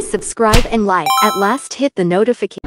Please subscribe and like. At last hit the notification